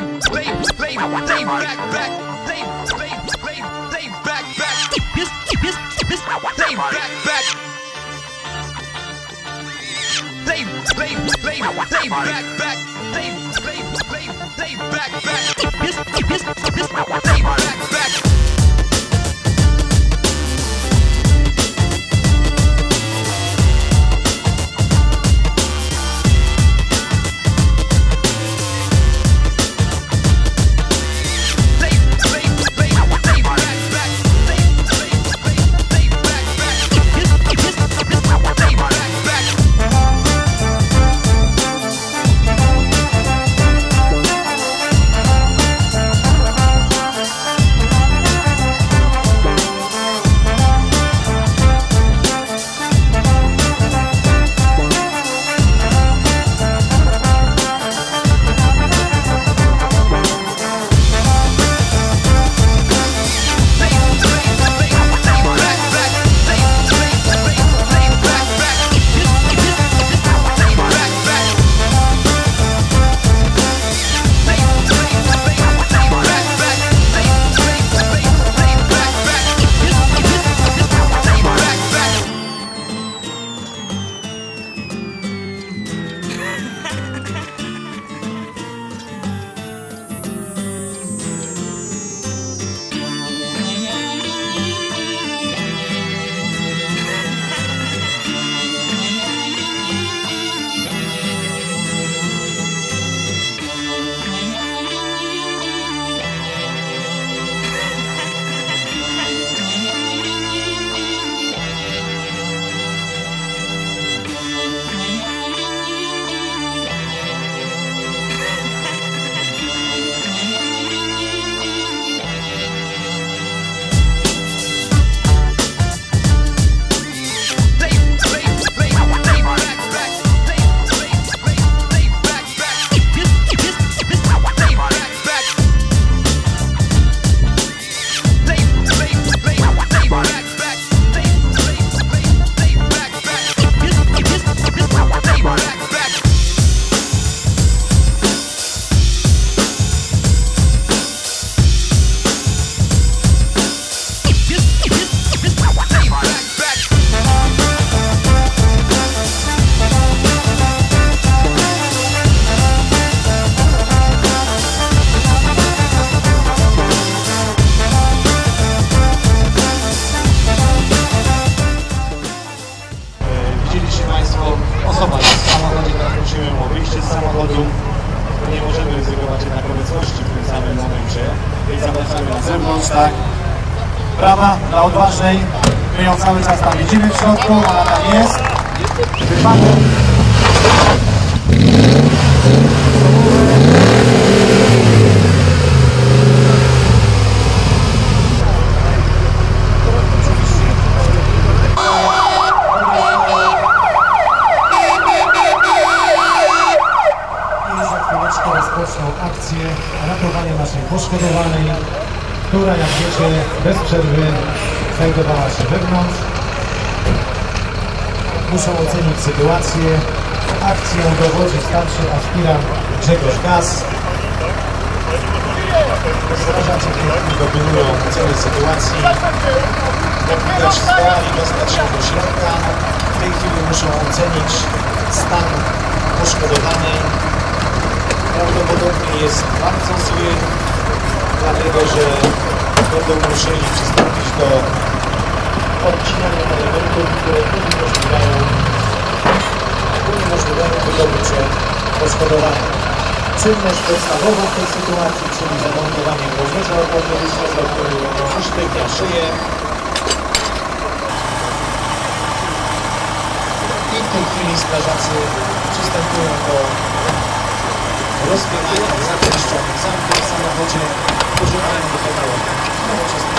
lay, lay, lay, lay back, back, lay, lay, lay, lay back, back. This, this, this, lay back, back. Lay, lay, lay, lay back, back, lay, lay, lay, lay back, back. This, this, this, lay back, back. Muszą ocenić sytuację. Akcję dowodzi starszy aspirant Grzegorz Gaz. Strażacy chwili dokonują oceny sytuacji. Jak widać zdołali dostać się do środka. W tej chwili muszą ocenić stan poszkodowanej. Prawdopodobnie jest bardzo zły, dlatego że będą musieli przystąpić do odcinania elementów, które uniemożliwiają, uniemożliwiają wydobycie poszkodowania. Czynność podstawowa w tej sytuacji, czyli zamontowanie kołnierza ortopedycznego, który usztywnia szyję. I w tej chwili strażacy przystępują do rozbierania zakręszczonych zamków w samochodzie, używają do tego nowoczesnego.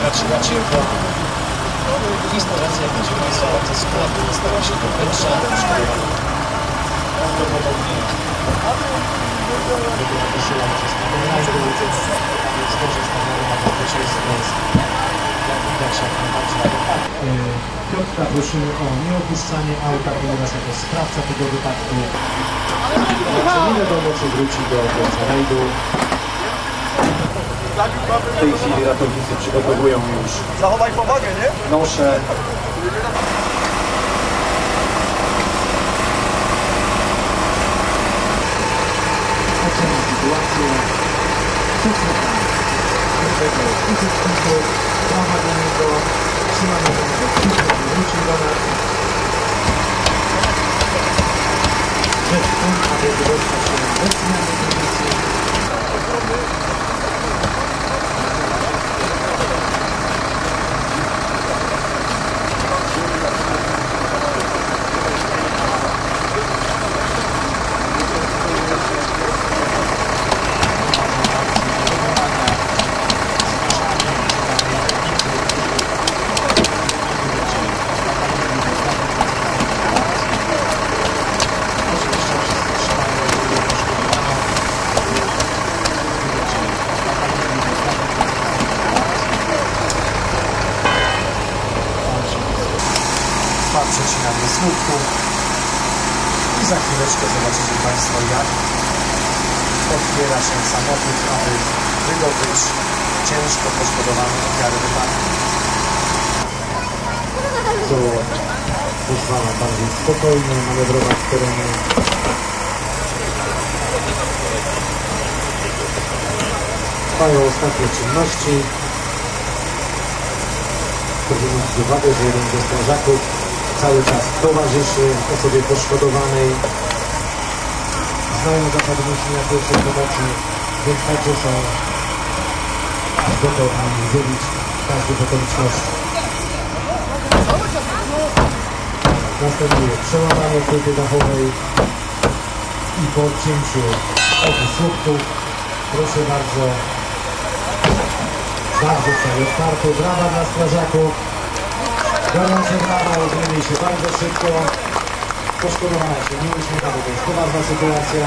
Traciła ciepło. I strażacy, jak widzimy, są bardzo składni, stara się wnętrza, szkodowana. Prawdopodobnie wygląda koszula przez. Piotrka prosimy o nieopuszczanie auta, ponieważ jako sprawca tego wypadku Także nie wiadomo, czy wróci do końca rajdu. W tej chwili ratownicy przygotowują już Zachowaj powagę, nie? nosze. Ocena sytuację. Przesłuchamy naszego uczestników. Niego. Trzymamy do niego kciuki, aby wrócił do nas. Przed tym, aby wydostać się bez zmiany kondycji. Dwa przecinanie słupków. I za chwileczkę zobaczycie Państwo, jak otwiera się samochód, aby wydobyć co pozwala bardziej spokojnie manewrować w terenie. Trwają ostatnie czynności. Proszę zwrócić uwagę, że jeden ze strażaków cały czas towarzyszy osobie poszkodowanej. Znają zasady niesienia pierwszej pomocy, więc także są gotowi udzielić każdych okoliczności. Następuje przełamanie płyty dachowej i po odcięciu obu słupków proszę bardzo bardzo cały otwarty, brawa dla strażaków. Gorące brawa, udzielili się bardzo szybko. Poszkodowana się nie uśmiecha, to jest poważna sytuacja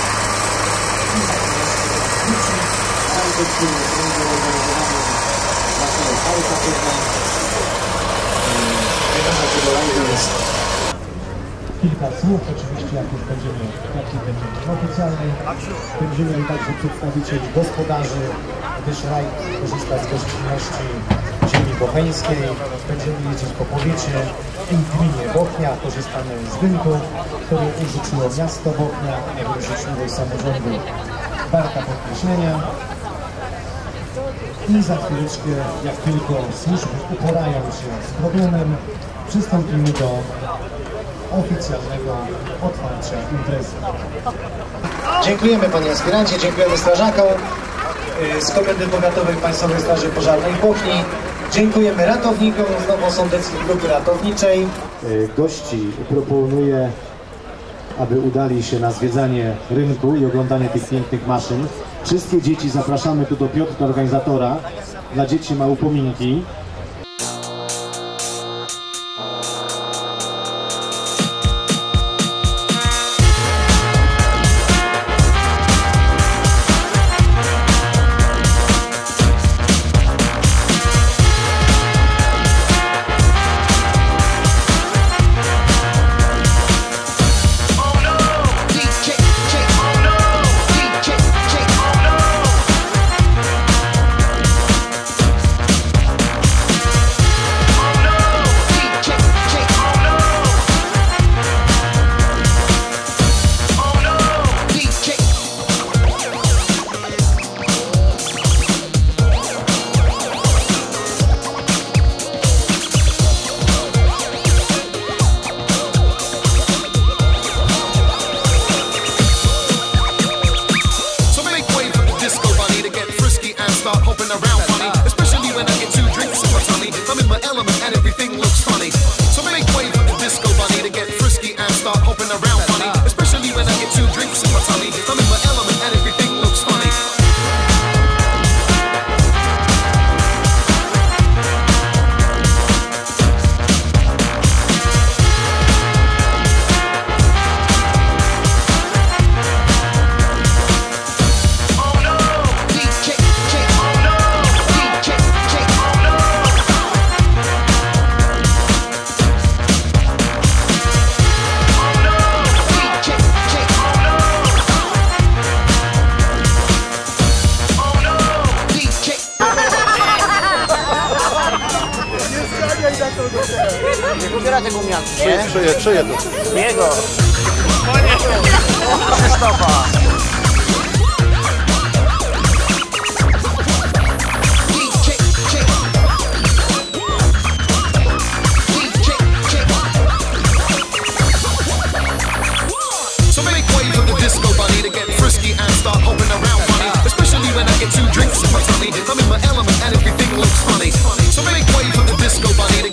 Tego auta, tego auta? kilka słów oczywiście, jak już będziemy, jaki będzie oficjalny. Będziemy także przedstawicieli gospodarzy, gdyż rajd korzysta z gościnności ziemi bocheńskiej. Będziemy jeździć po powiecie i gminie Bochnia. Korzystamy z rynku, który użyczyło miasto Bochnia, życzliwość samorządu warta podkreślenia. I za chwileczkę, jak tylko służby uporają się z problemem, przystąpimy do oficjalnego otwarcia imprezy. Dziękujemy Panie Aspirancie, dziękujemy strażakom y, z Komendy Powiatowej Państwowej Straży Pożarnej w Bochni. Dziękujemy ratownikom z Nowosądeckiej Grupy Ratowniczej. Gości proponuję, aby udali się na zwiedzanie rynku i oglądanie tych pięknych maszyn. Wszystkie dzieci zapraszamy tu do Piotrka, organizatora. Dla dzieci ma upominki. To go to the disco bunny to get frisky and start hopping around funny. Especially when I get two drinks in my tummy. I'm in my element and everything looks funny. So make way for the disco bunny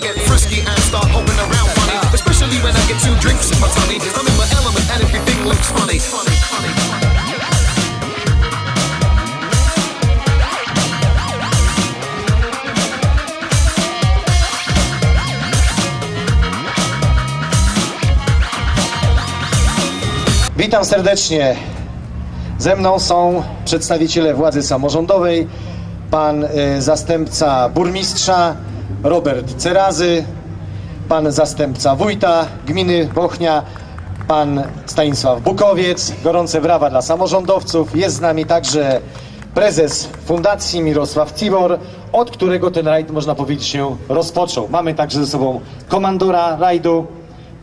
Witam serdecznie. Ze mną są przedstawiciele władzy samorządowej, pan y, zastępca burmistrza Robert Cerazy, pan zastępca wójta gminy Bochnia, pan Stanisław Bukowiec. Gorące brawa dla samorządowców. Jest z nami także prezes fundacji Mirosław Cibor, od którego ten rajd można powiedzieć się rozpoczął. Mamy także ze sobą komandora rajdu,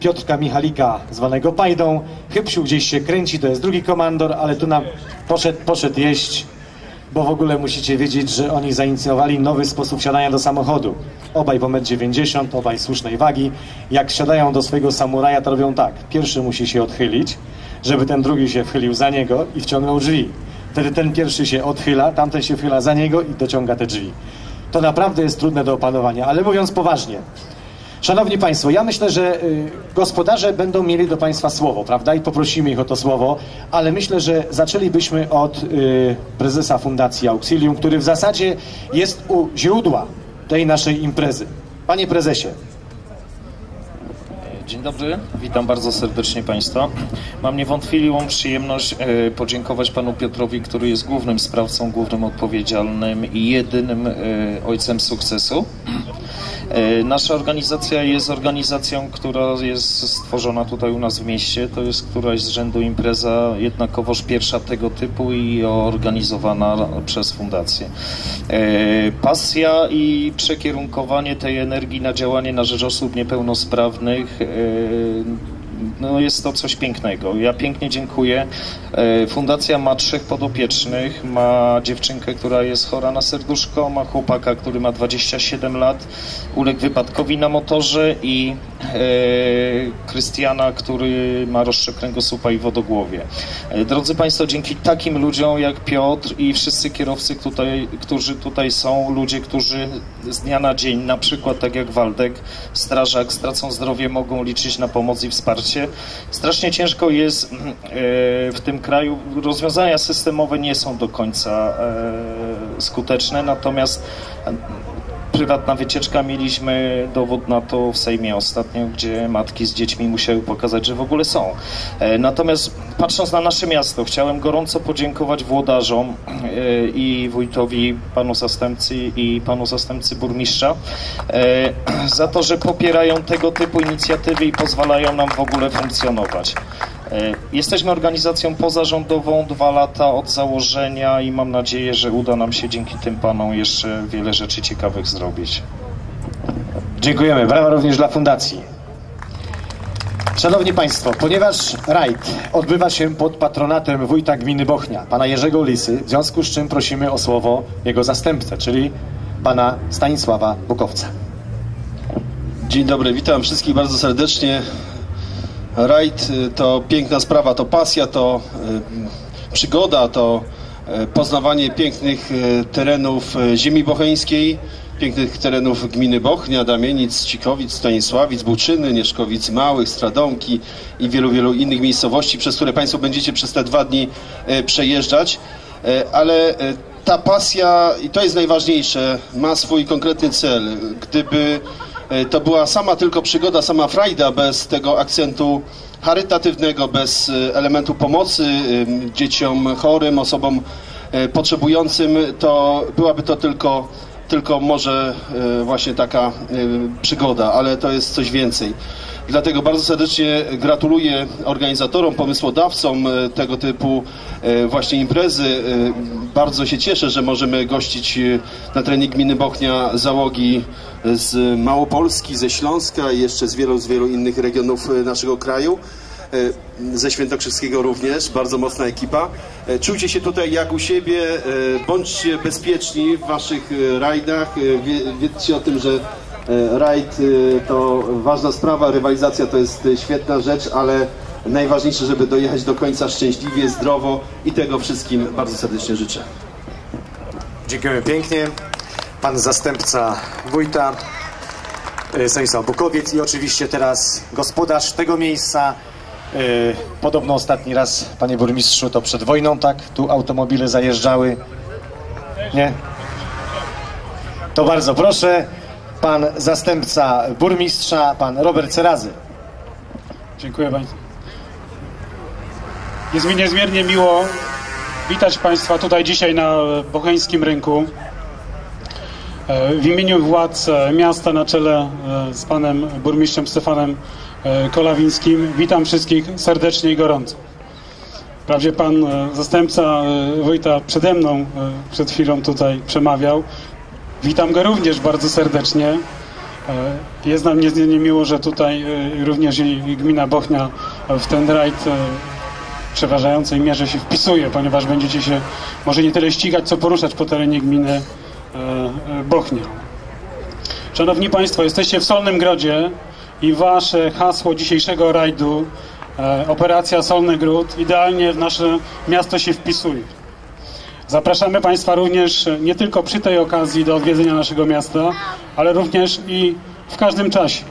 Piotrka Michalika, zwanego Pajdą. Chypsiu gdzieś się kręci, to jest drugi komandor, ale tu nam poszedł, poszedł jeść, bo w ogóle musicie wiedzieć, że oni zainicjowali nowy sposób siadania do samochodu. Obaj po 1,90 m, obaj słusznej wagi. Jak siadają do swojego samuraja, to robią tak. Pierwszy musi się odchylić, żeby ten drugi się wchylił za niego i wciągnął drzwi. Wtedy ten pierwszy się odchyla, tamten się wchyla za niego i dociąga te drzwi. To naprawdę jest trudne do opanowania, ale mówiąc poważnie, Szanowni Państwo, ja myślę, że y, gospodarze będą mieli do Państwa słowo, prawda? I poprosimy ich o to słowo, ale myślę, że zaczęlibyśmy od y, prezesa Fundacji Auxilium, który w zasadzie jest u źródła tej naszej imprezy. Panie prezesie, Dzień dobry, witam bardzo serdecznie Państwa. Mam niewątpliwą przyjemność e, podziękować Panu Piotrowi, który jest głównym sprawcą, głównym odpowiedzialnym i jedynym e, ojcem sukcesu. E, Nasza organizacja jest organizacją, która jest stworzona tutaj u nas w mieście. To jest któraś z rzędu impreza, jednakowoż pierwsza tego typu i organizowana przez fundację. Pasja i przekierunkowanie tej energii na działanie na rzecz osób niepełnosprawnych e, no jest to coś pięknego. Ja pięknie dziękuję. E, Fundacja ma trzech podopiecznych. Ma dziewczynkę, która jest chora na serduszko, ma chłopaka, który ma 27 lat, uległ wypadkowi na motorze i e, Krystiana, który ma rozszczep kręgosłupa i wodogłowie. E, Drodzy Państwo, dzięki takim ludziom jak Piotr i wszyscy kierowcy, tutaj, którzy tutaj są, ludzie, którzy z dnia na dzień, na przykład tak jak Waldek, strażak, stracą zdrowie, mogą liczyć na pomoc i wsparcie. Strasznie ciężko jest mm, e, w tym kraju. Rozwiązania systemowe nie są do końca e, skuteczne, natomiast prywatna wycieczka mieliśmy dowód na to w Sejmie ostatnio, gdzie matki z dziećmi musiały pokazać, że w ogóle są. E, Natomiast patrząc na nasze miasto, chciałem gorąco podziękować włodarzom e, i wójtowi, panu zastępcy i panu zastępcy burmistrza e, za to, że popierają tego typu inicjatywy i pozwalają nam w ogóle funkcjonować. E, Jesteśmy organizacją pozarządową, dwa lata od założenia i mam nadzieję, że uda nam się dzięki tym panom jeszcze wiele rzeczy ciekawych zrobić. dziękujemy. Brawa również dla Fundacji. Szanowni Państwo, ponieważ rajd odbywa się pod patronatem wójta gminy Bochnia, pana Jerzego Lisy, w związku z czym prosimy o słowo jego zastępcę, czyli pana Stanisława Bukowca. Dzień dobry, witam wszystkich bardzo serdecznie. Rajd y, to piękna sprawa, to pasja, to y, przygoda, to e, poznawanie pięknych terenów ziemi bocheńskiej, pięknych terenów gminy Bochnia, Damienic, Cikowic, Stanisławic, Buczyny, Nieszkowic Małych, Stradomki i wielu, wielu innych miejscowości, przez które Państwo będziecie przez te dwa dni przejeżdżać. Ale ta pasja, i to jest najważniejsze, ma swój konkretny cel. Gdyby to była sama tylko przygoda, sama frajda, bez tego akcentu charytatywnego, bez e, elementu pomocy e, dzieciom chorym, osobom e, potrzebującym, to byłaby to tylko, tylko może e, właśnie taka e, przygoda, ale to jest coś więcej. Dlatego bardzo serdecznie gratuluję organizatorom, pomysłodawcom e, tego typu e, właśnie imprezy. E, Bardzo się cieszę, że możemy gościć na terenie gminy Bochnia załogi z Małopolski, ze Śląska i jeszcze z wielu, z wielu innych regionów naszego kraju. Ze Świętokrzyskiego również, bardzo mocna ekipa. Czujcie się tutaj jak u siebie, bądźcie bezpieczni w waszych rajdach. Wie- Wiedzcie o tym, że Rajd e, to ważna sprawa, rywalizacja to jest e, świetna rzecz, ale najważniejsze, żeby dojechać do końca szczęśliwie, zdrowo i tego wszystkim bardzo serdecznie życzę. Dziękujemy pięknie. Pan zastępca wójta Stanisław Bukowiec i oczywiście teraz gospodarz tego miejsca. Podobno ostatni raz, panie burmistrzu, to przed wojną, tak? Tu automobile zajeżdżały. Nie? To bardzo proszę. Pan zastępca burmistrza, pan Robert Cerazy. Dziękuję Państwu. Jest mi niezmiernie miło witać Państwa tutaj dzisiaj na Bocheńskim Rynku. E, W imieniu władz e, miasta na czele e, z panem burmistrzem Stefanem Kolawińskim witam wszystkich serdecznie i gorąco. Wprawdzie pan zastępca wójta przede mną przed chwilą tutaj przemawiał. Witam go również bardzo serdecznie. E, Jest nam niezmiernie miło, że tutaj e, również gmina Bochnia w ten rajd e, w przeważającej mierze się wpisuje, ponieważ będziecie się może nie tyle ścigać, co poruszać po terenie gminy Bochnia. Szanowni Państwo, jesteście w Solnym Grodzie i Wasze hasło dzisiejszego rajdu Operacja Solny Gród idealnie w nasze miasto się wpisuje. Zapraszamy Państwa również e, nie tylko przy tej okazji do odwiedzenia naszego miasta, ale również i w każdym czasie.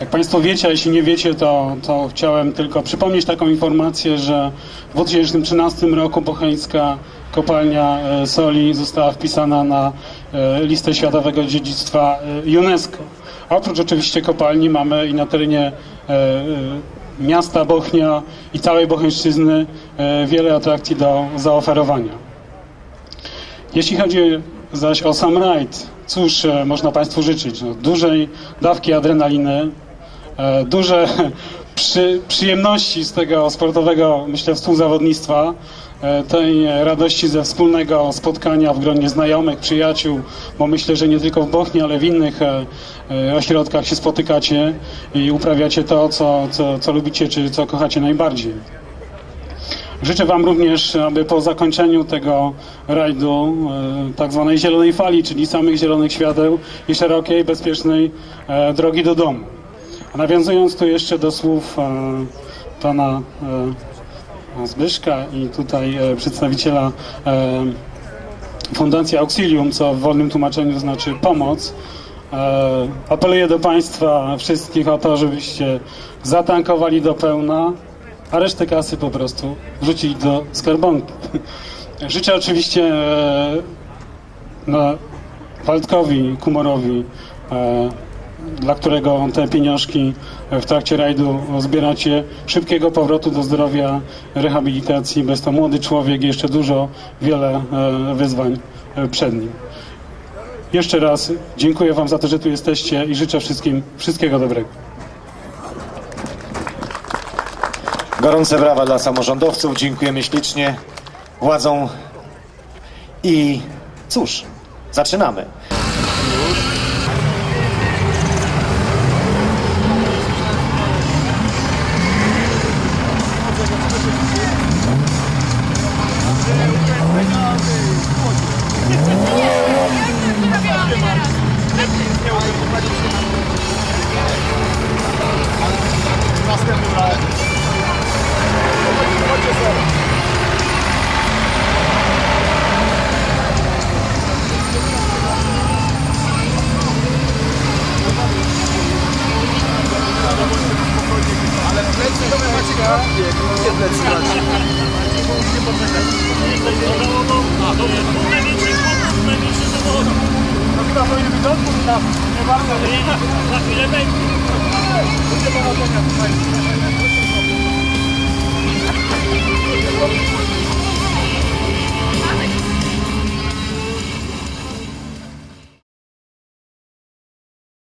Jak Państwo wiecie, a jeśli nie wiecie, to, to chciałem tylko przypomnieć taką informację, że w 2013 roku Bocheńska kopalnia e, soli została wpisana na e, listę Światowego Dziedzictwa UNESCO. A oprócz oczywiście kopalni mamy i na terenie miasta Bochnia i całej Bocheńszczyzny e, wiele atrakcji do zaoferowania. Jeśli chodzi zaś o sam rajd, cóż e, można Państwu życzyć? No, dużej dawki adrenaliny, e, duże przy, przyjemności z tego sportowego, myślę, współzawodnictwa, e, tej radości ze wspólnego spotkania w gronie znajomych, przyjaciół, bo myślę, że nie tylko w Bochni, ale w innych e, e, ośrodkach się spotykacie i uprawiacie to, co, co, co lubicie, czy co kochacie najbardziej. Życzę Wam również, aby po zakończeniu tego rajdu, tak zwanej zielonej fali, czyli samych zielonych świateł i szerokiej, bezpiecznej drogi do domu. Nawiązując tu jeszcze do słów e, pana e, Zbyszka i tutaj e, przedstawiciela e, Fundacji Auxilium, co w wolnym tłumaczeniu znaczy pomoc, e, apeluję do Państwa wszystkich o to, żebyście zatankowali do pełna, a resztę kasy po prostu wrzucili do skarbonki. Życzę oczywiście e, no, Waldkowi Kumorowi, e, dla którego te pieniążki w trakcie rajdu zbieracie, szybkiego powrotu do zdrowia, rehabilitacji, jest to młody człowiek jeszcze dużo, wiele e, wyzwań e, przed nim. Jeszcze raz dziękuję Wam za to, że tu jesteście i życzę wszystkim wszystkiego dobrego. Gorące brawa dla samorządowców. Dziękujemy ślicznie władzom. I cóż, zaczynamy.